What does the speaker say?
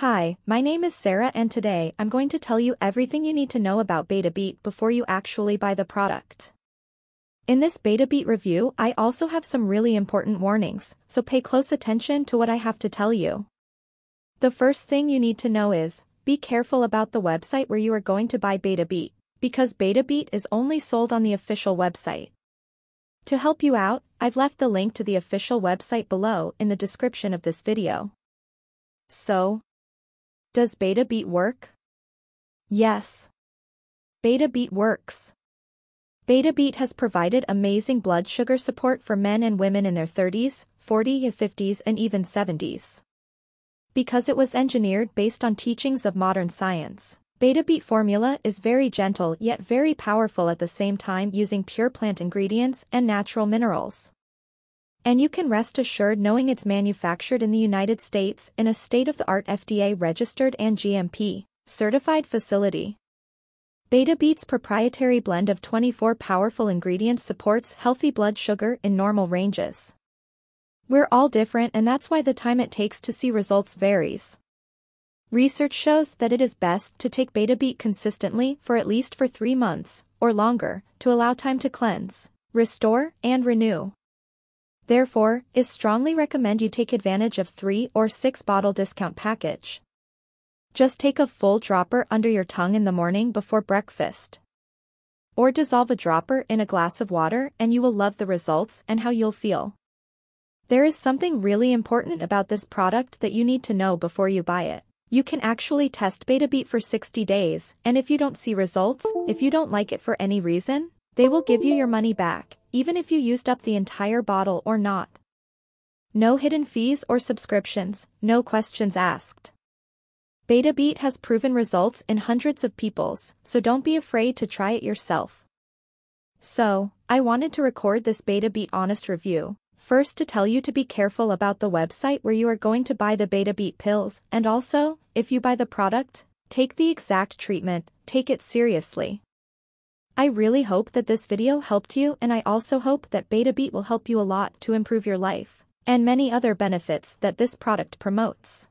Hi, my name is Sarah and today I'm going to tell you everything you need to know about BetaBeat before you actually buy the product. In this BetaBeat review I also have some really important warnings, so pay close attention to what I have to tell you. The first thing you need to know is, be careful about the website where you are going to buy BetaBeat, because BetaBeat is only sold on the official website. To help you out, I've left the link to the official website below in the description of this video. So, does BetaBeat work? Yes. BetaBeat works. BetaBeat has provided amazing blood sugar support for men and women in their 30s, 40s, 50s and even 70s. Because it was engineered based on teachings of modern science, Beta BetaBeat formula is very gentle yet very powerful at the same time using pure plant ingredients and natural minerals. And you can rest assured knowing it's manufactured in the United States in a state-of-the-art FDA-registered and GMP certified facility. BetaBeat's proprietary blend of 24 powerful ingredients supports healthy blood sugar in normal ranges. We're all different and that's why the time it takes to see results varies. Research shows that it is best to take BetaBeat consistently for at least for 3 months, or longer, to allow time to cleanse, restore, and renew. Therefore, is strongly recommend you take advantage of 3 or 6 bottle discount package. Just take a full dropper under your tongue in the morning before breakfast. Or dissolve a dropper in a glass of water and you will love the results and how you'll feel. There is something really important about this product that you need to know before you buy it. You can actually test BetaBeat for 60 days, and if you don't see results, if you don't like it for any reason, they will give you your money back, even if you used up the entire bottle or not. No hidden fees or subscriptions, no questions asked. BetaBeat has proven results in hundreds of people's, so don't be afraid to try it yourself. So, I wanted to record this BetaBeat honest review, first to tell you to be careful about the website where you are going to buy the BetaBeat pills, and also, if you buy the product, take the exact treatment, take it seriously. I really hope that this video helped you and I also hope that BetaBeat will help you a lot to improve your life, and many other benefits that this product promotes.